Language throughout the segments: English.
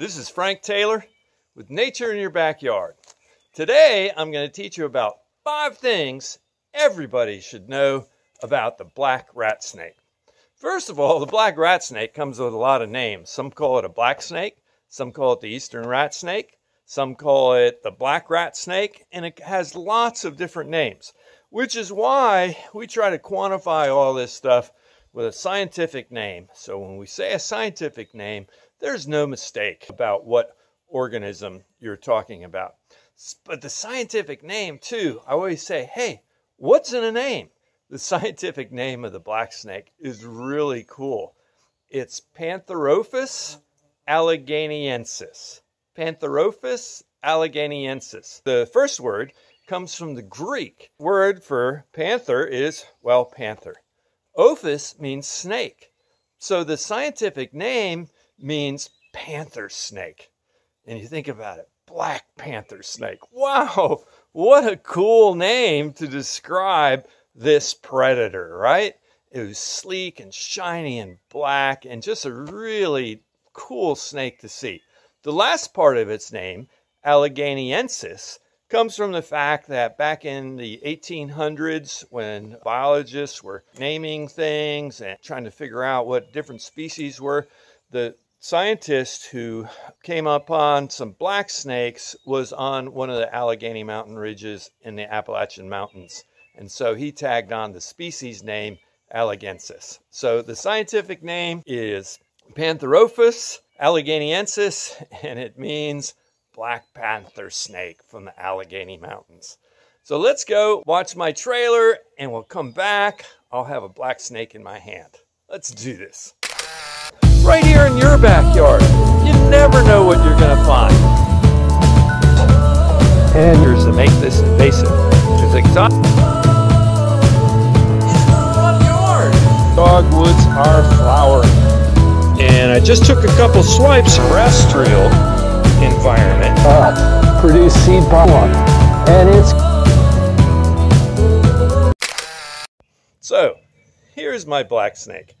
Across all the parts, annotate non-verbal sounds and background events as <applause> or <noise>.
This is Frank Taylor with Nature in Your Backyard. Today I'm going to teach you about five things everybody should know about the black rat snake. First of all, the black rat snake comes with a lot of names. Some call it a black snake, some call it the eastern rat snake, some call it the black rat snake, and it has lots of different names, which is why we try to quantify all this stuff with a scientific name. So when we say a scientific name, there's no mistake about what organism you're talking about. But the scientific name, too, I always say, hey, what's in a name? The <laughs> scientific name of the black snake is really cool. It's Pantherophis alleghaniensis. Pantherophis alleghaniensis. The first word comes from the Greek. Word for panther is, well, panther. Ophis means snake. So the scientific name means panther snake. And you think about it, black panther snake. Wow, what a cool name to describe this predator, right? It was sleek and shiny and black and just a really cool snake to see. The last part of its name, Alleghaniensis, comes from the fact that back in the 1800s, when biologists were naming things and trying to figure out what different species were, the scientist who came upon some black snakes was on one of the Allegheny mountain ridges in the Appalachian Mountains. And so he tagged on the species name Alleghaniensis. So the scientific name is Pantherophis alleghaniensis, and it means black panther snake from the Allegheny Mountains. So let's go watch my trailer and we'll come back. I'll have a black snake in my hand. Let's do this right here in your backyard. You never know what you're going to find. And here's to make this invasive. It's exotic. Dogwoods are flowering. And I just took a couple swipes terrestrial environment. Uh, produce seed pollen. And it's So, here's my black snake.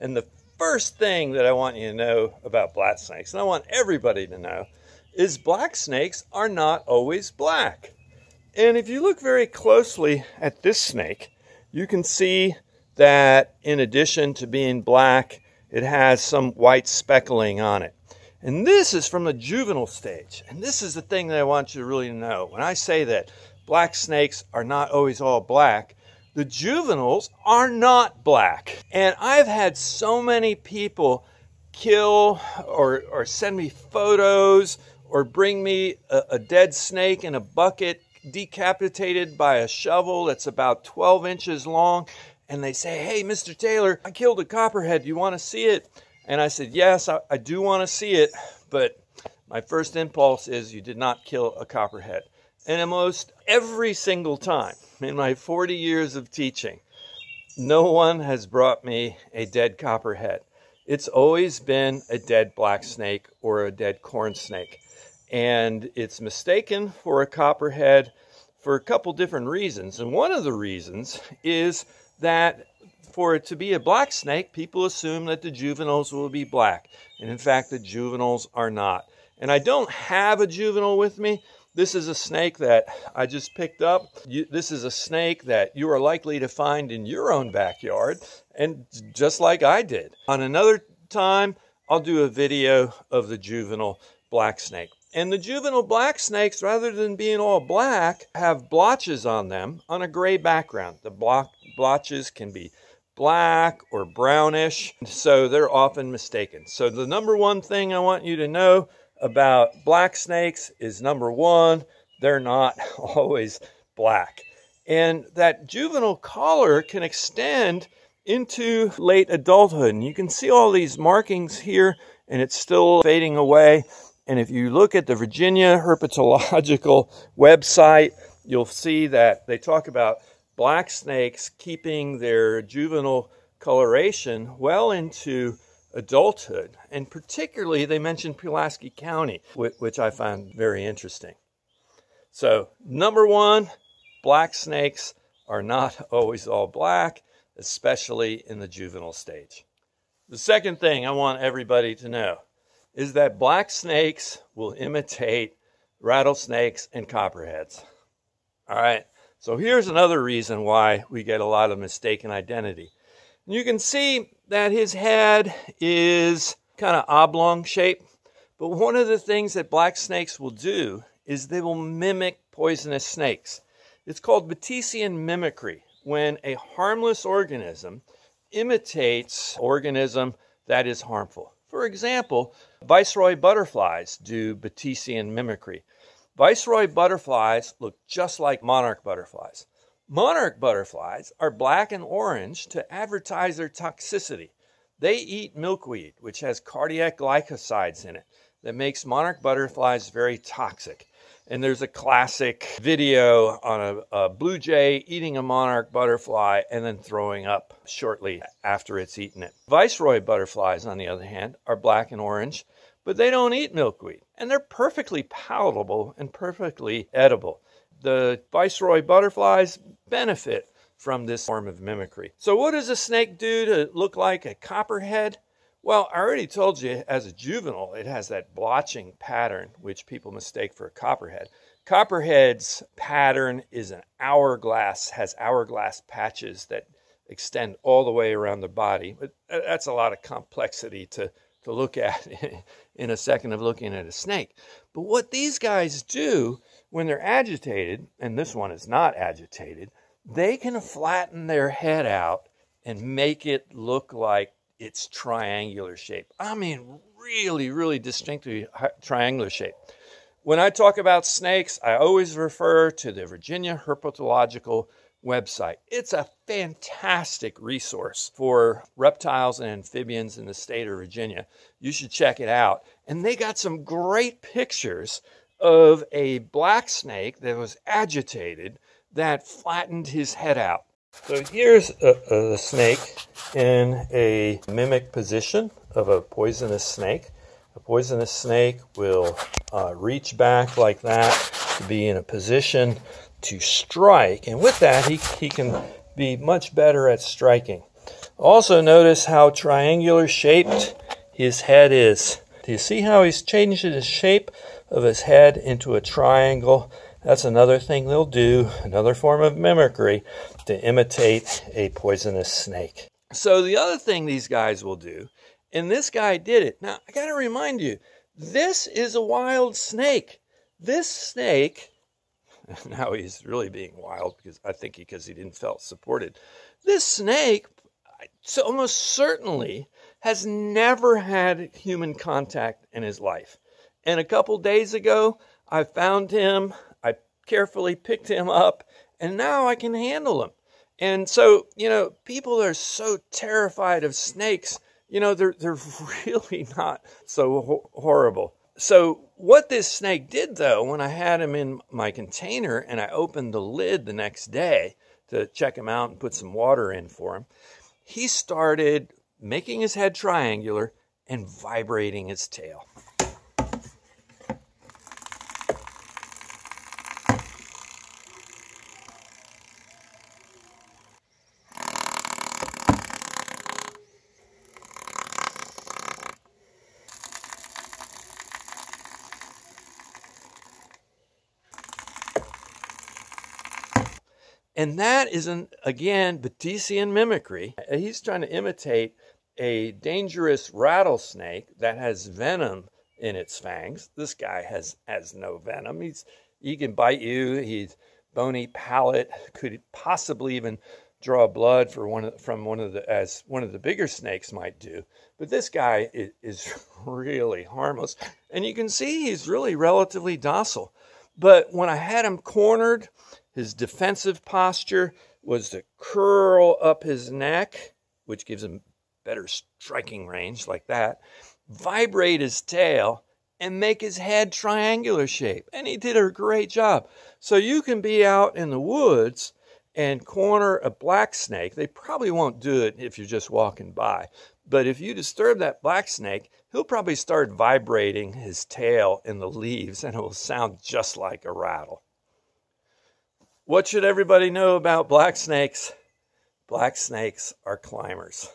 And the first thing that I want you to know about black snakes, and I want everybody to know, is black snakes are not always black. And if you look very closely at this snake, you can see that in addition to being black, it has some white speckling on it. And this is from the juvenile stage. And this is the thing that I want you to really know. When I say that black snakes are not always all black, the juveniles are not black. And I've had so many people kill or, or send me photos or bring me a, a dead snake in a bucket decapitated by a shovel that's about 12 inches long. And they say, Hey, Mr. Taylor, I killed a copperhead. Do you want to see it? And I said, Yes, I, I do want to see it. But my first impulse is you did not kill a copperhead. And almost every single time in my 40 years of teaching, no one has brought me a dead copperhead. It's always been a dead black snake or a dead corn snake. And it's mistaken for a copperhead for a couple different reasons. And one of the reasons is that for it to be a black snake, people assume that the juveniles will be black. And in fact, the juveniles are not. And I don't have a juvenile with me, this is a snake that I just picked up. You, this is a snake that you are likely to find in your own backyard, and just like I did. On another time, I'll do a video of the juvenile black snake. And the juvenile black snakes, rather than being all black, have blotches on them on a gray background. The blotches can be black or brownish, so they're often mistaken. So, the number one thing I want you to know about black snakes is number one, they're not <laughs> always black. And that juvenile collar can extend into late adulthood. And you can see all these markings here, and it's still fading away. And if you look at the Virginia Herpetological <laughs> website, you'll see that they talk about black snakes keeping their juvenile coloration well into adulthood. And particularly, they mentioned Pulaski County, which I find very interesting. So, number one, black snakes are not <laughs> always all black, especially in the juvenile stage. The second thing I want everybody to know is that black snakes will imitate rattlesnakes and copperheads. All right, so here's another reason why we get a lot of mistaken identity. You can see that his head is kind of oblong shape, but one of the things that black snakes will do is they will mimic poisonous snakes. It's called Batesian mimicry, when a harmless organism imitates organism that is harmful. For example, viceroy butterflies do Batesian mimicry. Viceroy butterflies look just like monarch butterflies. Monarch butterflies are black and orange to advertise their toxicity. They eat milkweed, which has cardiac glycosides in it, that makes monarch butterflies very toxic. And there's a classic video on a, a, blue jay eating a monarch butterfly and then throwing up shortly after it's eaten it. Viceroy butterflies, on the other hand, are black and orange, but they don't eat milkweed. And they're perfectly palatable and perfectly edible. The viceroy butterflies benefit from this form of mimicry. So, what does a snake do to look like a copperhead? Well, I already told you as a juvenile, it has that blotching pattern, which people mistake for a copperhead. Copperhead's pattern is an hourglass, has hourglass patches that extend all the way around the body. But that's a lot of complexity to, to look at <laughs> in a second of looking at a snake. But what these guys do when they're agitated, and this one is not agitated, they can flatten their head out and make it look like its triangular shape. I mean, really, really distinctly triangular shape. When I talk about snakes, I always refer to the Virginia Herpetological website. It's a fantastic resource for reptiles and amphibians in the state of Virginia. You should check it out. And they got some great pictures of a black snake that was agitated that flattened his head out. So here's a, a, snake in a mimic position of a poisonous snake. A poisonous snake will uh, reach back like that to be in a position to strike, and with that, he, he can be much better at striking. Also, notice how triangular shaped his head is. Do you see how he's changed his shape of his head into a triangle? That's another thing they'll do, another form of mimicry to imitate a poisonous snake. So, the other thing these guys will do, and this guy did it. Now, I got to remind you, this is a wild snake. This snake, <laughs> now he's really being wild because I think because he didn't feel supported. This snake almost certainly has never had human contact in his life. And a couple days ago, I found him I carefully picked him up, and now I can handle him. And so, you know, people are so terrified of snakes, you know, they're, they're <laughs> really not so ho- horrible. So, what this snake did, though, when I had him in my container and I opened the lid the next day to check him out and put some water in for him, he started making his head triangular and vibrating his tail. And that is, an, again, Batesian mimicry. He's trying to imitate a dangerous rattlesnake that has venom in its fangs. This guy has, has no venom. He's, he can bite you. He's bony palate, could possibly even draw blood for one of, from one of the as one of the bigger snakes might do. But this guy is, is <laughs> really harmless, and you can see he's really relatively docile. But when I had him cornered his defensive posture was to curl up his neck, which gives him better striking range, like that, vibrate his tail, and make his head triangular shape. And he did a great job. So you can be out in the woods and corner a black snake. They probably won't do it if you're just walking by. But if you disturb that black snake, he'll probably start vibrating his tail in the leaves and it will sound just like a rattle. What should everybody know about black snakes? Black snakes are climbers.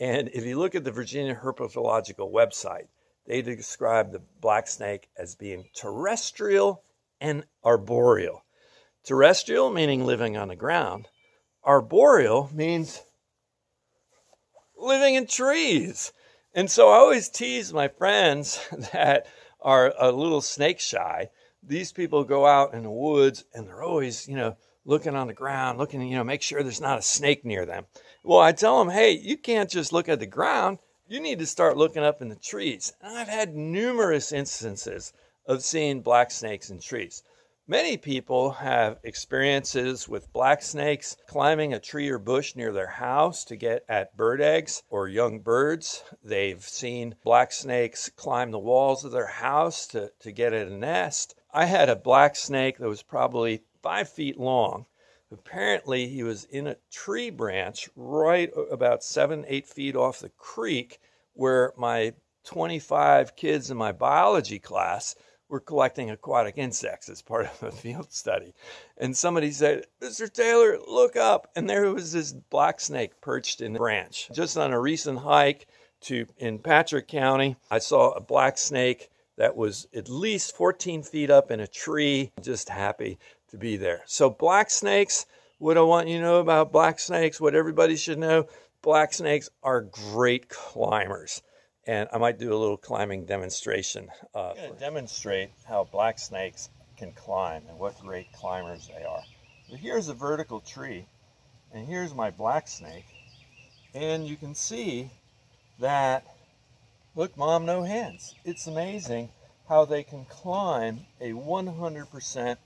And if you look at the Virginia Herpetological website, they describe the black snake as being terrestrial and arboreal. Terrestrial meaning living on the ground, arboreal means living in trees. And so I always tease my friends <laughs> that are a little snake shy. These people go out in the woods and they're always, you know, looking on the ground, looking, you know, make sure there's not a snake near them. Well, I tell them, hey, you can't just look at the ground. You need to start looking up in the trees. And I've had numerous instances of seeing black snakes in trees. Many people have experiences with black snakes climbing a tree or bush near their house to get at bird eggs or young birds. They've seen black snakes climb the walls of their house to, to get at a nest. I had a black snake that was probably five feet long. Apparently, he was in a tree branch right about seven, eight feet off the creek where my 25 kids in my biology class were collecting aquatic insects as part of a <laughs> field study. And somebody said, Mr. Taylor, look up. And there was this black snake perched in the branch. Just on a recent hike to in Patrick County, I saw a black snake that was at least 14 feet up in a tree. Just happy to be there. So black snakes, what I want you to know about black snakes, what everybody should know, black snakes are great climbers and I might do a little climbing demonstration. Uh, to demonstrate how black snakes can climb and what great climbers they are. But here's a vertical tree, and here's my black snake, and you can see that, look, mom, no hands. It's amazing how they can climb a 100%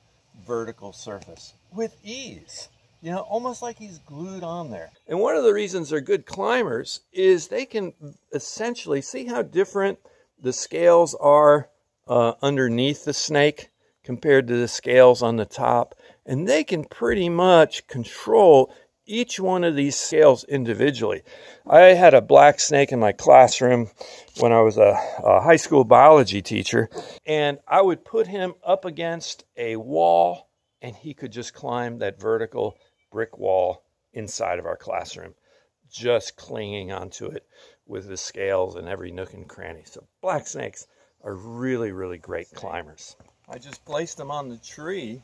vertical surface with ease you know, almost like he's glued on there. And one of the reasons they're good climbers is they can essentially see how different the scales are uh, underneath the snake compared to the scales on the top. And they can pretty much control each one of these scales individually. I had a black snake in my classroom when I was a, a, high school biology teacher, and I would put him up against a wall, and he could just climb that vertical brick wall inside of our classroom, just clinging onto it with the scales and every nook and cranny. So black snakes are really, really great climbers. I just placed them on the tree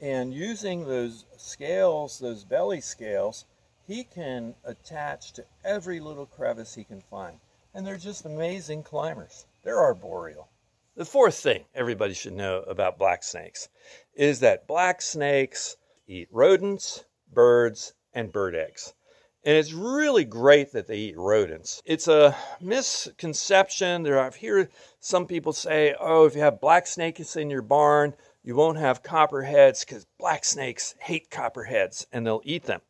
and using those scales, those belly scales, he can attach to every little crevice he can find. And they're just amazing climbers. They're arboreal. The fourth thing everybody should know about black snakes is that black snakes eat rodents, birds, and bird eggs. And it's really great that they eat rodents. It's a misconception. There, I've heard some people say, oh, if you have black snakes in your barn, you won't have copperheads because black snakes hate copperheads and they'll eat them.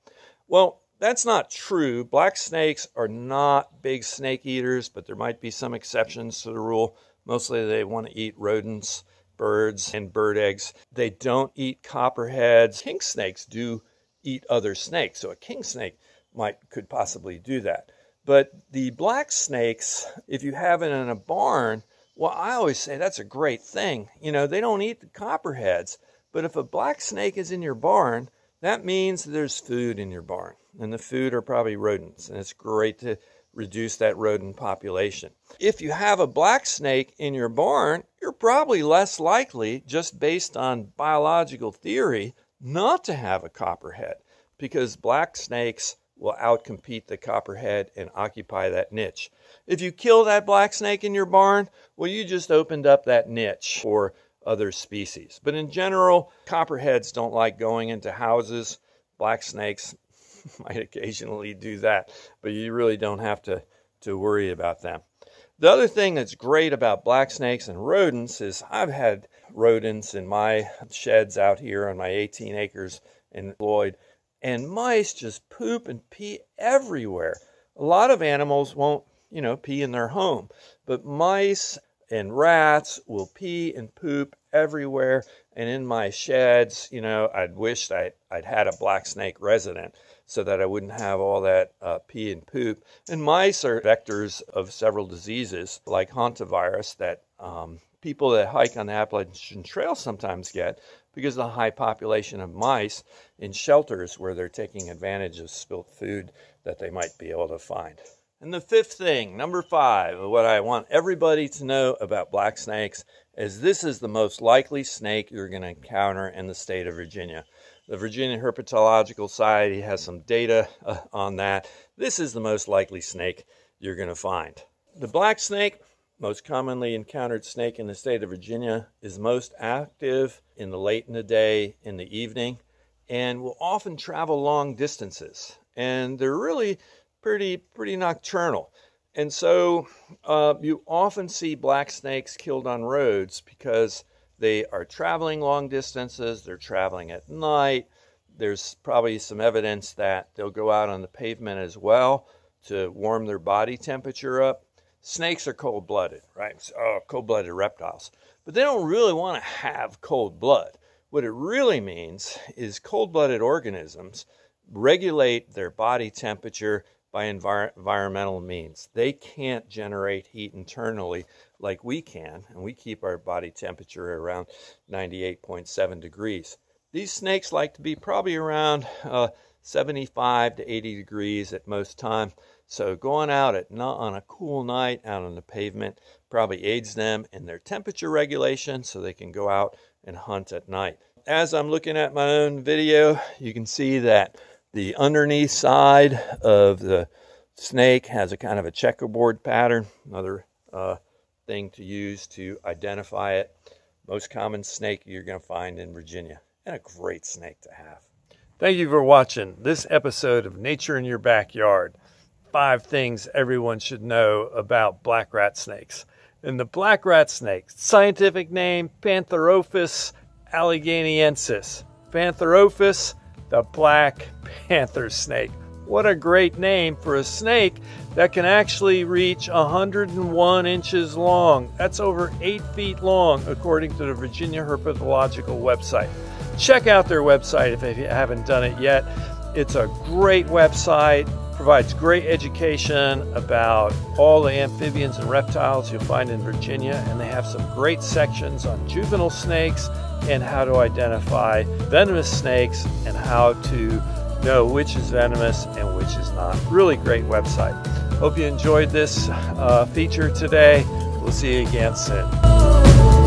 Well, that's not true. Black snakes are not big snake eaters, but there might be some exceptions to the rule. Mostly they want to eat rodents, birds, and bird eggs. They don't eat copperheads. King snakes do eat other snakes. So a king snake might could possibly do that. But the black snakes, if you have it in a barn, well, I always say that's a great thing. You know, they don't eat the copperheads, but if a black snake is in your barn, that means there's food in your barn. And the food are probably rodents, and it's great to reduce that rodent population. If you have a black snake in your barn, you're probably less likely, just based on biological theory, not to have a copperhead because black snakes will outcompete the copperhead and occupy that niche. If you kill that black snake in your barn, well, you just opened up that niche for other species. But in general, copperheads don't like going into houses. Black snakes <laughs> might occasionally do that, but you really don't have to, to worry about them. The other thing that's great about black snakes and rodents is I've had rodents in my sheds out here on my 18 acres in Floyd, and mice just poop and pee everywhere. A lot of animals won't, you know, pee in their home, but mice and rats will pee and poop everywhere. And in my sheds, you know, I'd wished I, I'd had a black snake resident so that I wouldn't have all that uh, pee and poop. And mice are vectors of several diseases like hantavirus that um, people that hike on the Appalachian Trail sometimes get because of the high population of mice in shelters where they're taking advantage of spilt food that they might be able to find. And the fifth thing, number five, what I want everybody to know about black snakes is this is the most likely snake you're going to encounter in the state of Virginia. The Virginia Herpetological Society has some data uh, on that. This is the most likely snake you're going to find. The black snake, most commonly encountered snake in the state of Virginia, is most active in the late in the day, in the evening, and will often travel long distances. And they're really pretty pretty nocturnal. And so uh, you often see black snakes killed on roads because they are traveling long distances, they're traveling at night. There's probably some evidence that they'll go out on the pavement as well to warm their body temperature up. Snakes are cold blooded, right? Oh, cold blooded reptiles. But they don't really want to have cold blood. What it really means is cold blooded organisms regulate their body temperature by envir- environmental means. They can't generate heat internally like we can, and we keep our body temperature around 98.7 degrees. These snakes like to be probably around uh, 75 to 80 degrees at most time. So going out at not on a cool night out on the pavement probably aids them in their temperature regulation so they can go out and hunt at night. As I'm looking at my own video, you can see that the underneath side of the snake has a kind of a checkerboard pattern, another uh, thing to use to identify it. Most common snake you're going to find in Virginia, and a great snake to have. Thank you for watching this episode of Nature in Your Backyard. Five things everyone should know about black rat snakes. And the black rat snake, scientific name Pantherophis alleghaniensis. Pantherophis the black panther snake. What a great name for a snake that can actually reach 101 inches long. That's over 8 feet long, according to the Virginia Herpetological website. Check out their website if you haven't done it yet. It's a great website, provides great education about all the amphibians and reptiles you'll find in Virginia, and they have some great sections on juvenile snakes and how to identify venomous snakes and how to know which is venomous and which is not. Really great website. Hope you enjoyed this uh, feature today. We'll see you again soon.